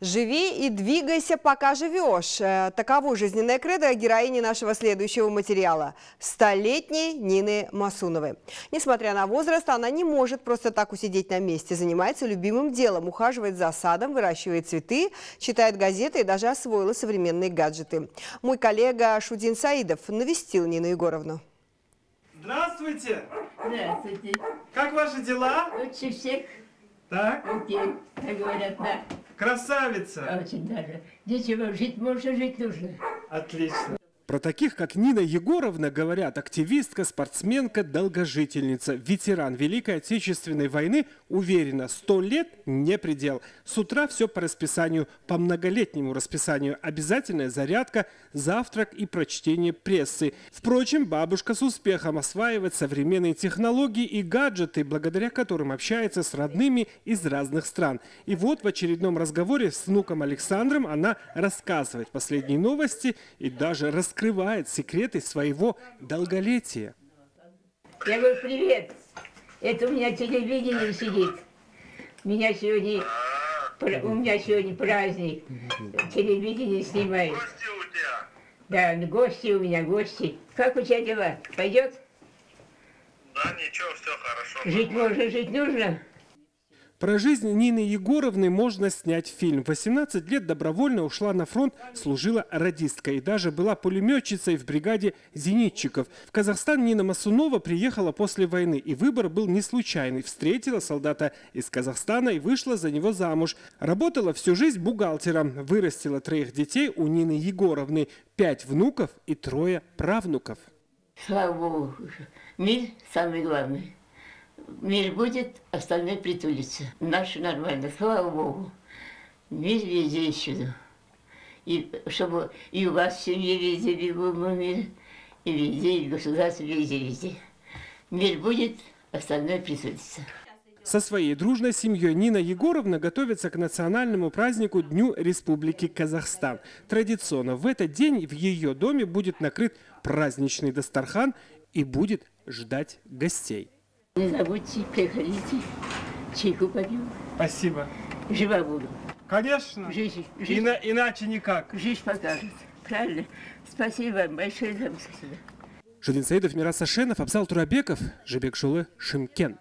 Живи и двигайся, пока живешь. Э, таково жизненное кредо героини нашего следующего материала – столетней Нины Масуновой. Несмотря на возраст, она не может просто так усидеть на месте. Занимается любимым делом, ухаживает за садом, выращивает цветы, читает газеты и даже освоила современные гаджеты. Мой коллега Шудин Саидов навестил Нину Егоровну. Здравствуйте! Здравствуйте. Как ваши дела? Лучше всех. Так, Окей, как говорят, да. Красавица! Очень даже. Ничего, жить можно, жить нужно. Отлично. Про таких, как Нина Егоровна, говорят активистка, спортсменка, долгожительница, ветеран Великой Отечественной войны, уверена, сто лет не предел. С утра все по расписанию, по многолетнему расписанию. Обязательная зарядка, завтрак и прочтение прессы. Впрочем, бабушка с успехом осваивает современные технологии и гаджеты, благодаря которым общается с родными из разных стран. И вот в очередном разговоре с внуком Александром она рассказывает последние новости и даже раскрывает секреты своего долголетия. Я говорю, привет. Это у меня телевидение сидит. Меня сегодня, пра- у меня сегодня праздник. Телевидение снимает. Гости у тебя? Да, гости у меня, гости. Как у тебя дела? Пойдет? Да, ничего, все хорошо. Жить можно, жить нужно. Про жизнь Нины Егоровны можно снять фильм. В 18 лет добровольно ушла на фронт, служила радисткой даже была пулеметчицей в бригаде зенитчиков. В Казахстан Нина Масунова приехала после войны, и выбор был не случайный. Встретила солдата из Казахстана и вышла за него замуж. Работала всю жизнь бухгалтером, вырастила троих детей у Нины Егоровны, пять внуков и трое правнуков. Слава Богу, мир самый главный. Мир будет, остальное притулится. Наше нормально, слава Богу. Мир везде и всюду. И чтобы и у вас в семье везде был мир, и везде, и в государстве везде, везде. Мир будет, остальное притулится. Со своей дружной семьей Нина Егоровна готовится к национальному празднику Дню Республики Казахстан. Традиционно в этот день в ее доме будет накрыт праздничный Дастархан и будет ждать гостей. Не забудьте, приходите, чайку попью. Спасибо. Жива буду. Конечно. Жизнь, жизнь, Ина- иначе никак. жизнь покажет. Правильно? Спасибо вам большое за сюда. Жудин Саидов, Мирас Сашенов, Абзал Турабеков, Жебек Шулы, Шимкент.